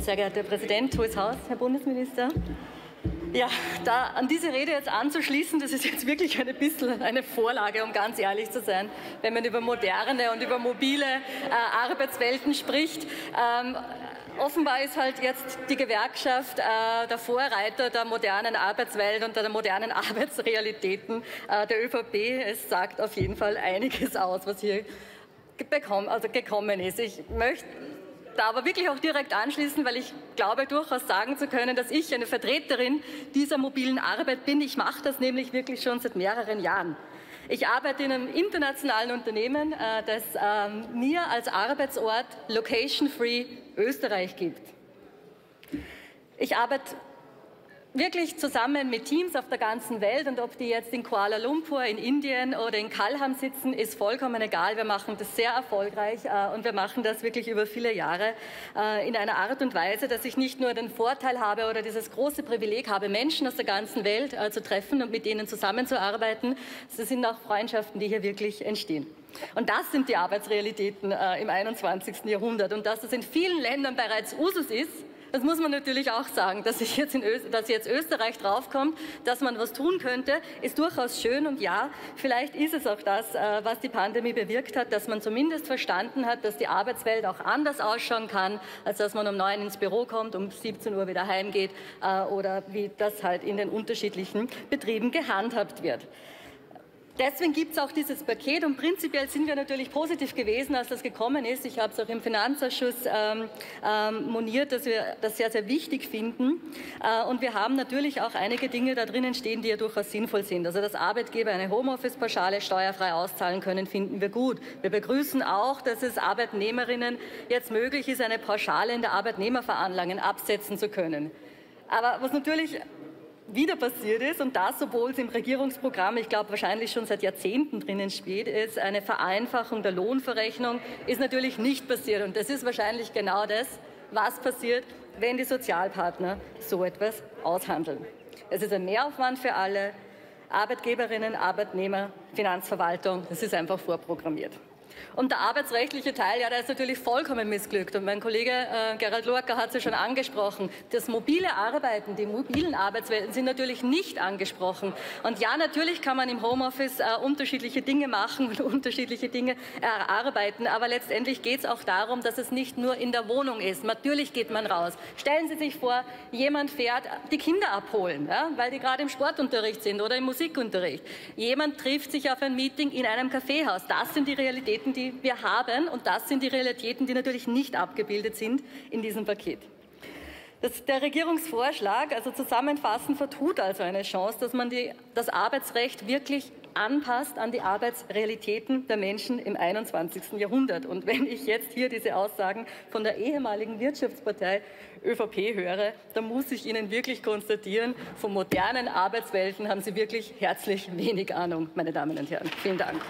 Sehr geehrter Herr Präsident, Hohes Haus, Herr Bundesminister. Ja, da an diese Rede jetzt anzuschließen, das ist jetzt wirklich ein bisschen eine Vorlage, um ganz ehrlich zu sein, wenn man über moderne und über mobile äh, Arbeitswelten spricht. Ähm, offenbar ist halt jetzt die Gewerkschaft äh, der Vorreiter der modernen Arbeitswelt und der modernen Arbeitsrealitäten äh, der ÖVP. Es sagt auf jeden Fall einiges aus, was hier bekommen, also gekommen ist. Ich möchte da aber wirklich auch direkt anschließen, weil ich glaube durchaus sagen zu können, dass ich eine Vertreterin dieser mobilen Arbeit bin. Ich mache das nämlich wirklich schon seit mehreren Jahren. Ich arbeite in einem internationalen Unternehmen, äh, das ähm, mir als Arbeitsort Location Free Österreich gibt. Ich arbeite wirklich zusammen mit Teams auf der ganzen Welt und ob die jetzt in Kuala Lumpur, in Indien oder in Kalham sitzen, ist vollkommen egal. Wir machen das sehr erfolgreich äh, und wir machen das wirklich über viele Jahre äh, in einer Art und Weise, dass ich nicht nur den Vorteil habe oder dieses große Privileg habe, Menschen aus der ganzen Welt äh, zu treffen und mit ihnen zusammenzuarbeiten. Es sind auch Freundschaften, die hier wirklich entstehen. Und das sind die Arbeitsrealitäten im 21. Jahrhundert. Und dass das in vielen Ländern bereits Usus ist, das muss man natürlich auch sagen, dass, ich jetzt in dass jetzt Österreich draufkommt, dass man was tun könnte, ist durchaus schön. Und ja, vielleicht ist es auch das, äh, was die Pandemie bewirkt hat, dass man zumindest verstanden hat, dass die Arbeitswelt auch anders ausschauen kann, als dass man um neun ins Büro kommt, um 17 Uhr wieder heimgeht äh, oder wie das halt in den unterschiedlichen Betrieben gehandhabt wird. Deswegen gibt es auch dieses Paket und prinzipiell sind wir natürlich positiv gewesen, als das gekommen ist. Ich habe es auch im Finanzausschuss ähm, ähm, moniert, dass wir das sehr, sehr wichtig finden. Äh, und wir haben natürlich auch einige Dinge da drinnen stehen, die ja durchaus sinnvoll sind. Also dass Arbeitgeber eine Homeoffice-Pauschale steuerfrei auszahlen können, finden wir gut. Wir begrüßen auch, dass es Arbeitnehmerinnen jetzt möglich ist, eine Pauschale in der Arbeitnehmerveranlagung absetzen zu können. Aber was natürlich wieder passiert ist und das, obwohl es im Regierungsprogramm, ich glaube wahrscheinlich schon seit Jahrzehnten drinnen steht, ist eine Vereinfachung der Lohnverrechnung, ist natürlich nicht passiert. Und das ist wahrscheinlich genau das, was passiert, wenn die Sozialpartner so etwas aushandeln. Es ist ein Mehraufwand für alle, Arbeitgeberinnen, Arbeitnehmer, Finanzverwaltung, das ist einfach vorprogrammiert. Und der arbeitsrechtliche Teil, ja, der ist natürlich vollkommen missglückt. Und mein Kollege äh, Gerald Lorca hat es ja schon angesprochen. Das mobile Arbeiten, die mobilen Arbeitswelten sind natürlich nicht angesprochen. Und ja, natürlich kann man im Homeoffice äh, unterschiedliche Dinge machen und unterschiedliche Dinge erarbeiten. Aber letztendlich geht es auch darum, dass es nicht nur in der Wohnung ist. Natürlich geht man raus. Stellen Sie sich vor, jemand fährt die Kinder abholen, ja, weil die gerade im Sportunterricht sind oder im Musikunterricht. Jemand trifft sich auf ein Meeting in einem Kaffeehaus. Das sind die Realitäten, Realitäten, die wir haben. Und das sind die Realitäten, die natürlich nicht abgebildet sind in diesem Paket. Das, der Regierungsvorschlag, also zusammenfassend, vertut also eine Chance, dass man die, das Arbeitsrecht wirklich anpasst an die Arbeitsrealitäten der Menschen im 21. Jahrhundert. Und wenn ich jetzt hier diese Aussagen von der ehemaligen Wirtschaftspartei ÖVP höre, dann muss ich Ihnen wirklich konstatieren, von modernen Arbeitswelten haben Sie wirklich herzlich wenig Ahnung, meine Damen und Herren. Vielen Dank.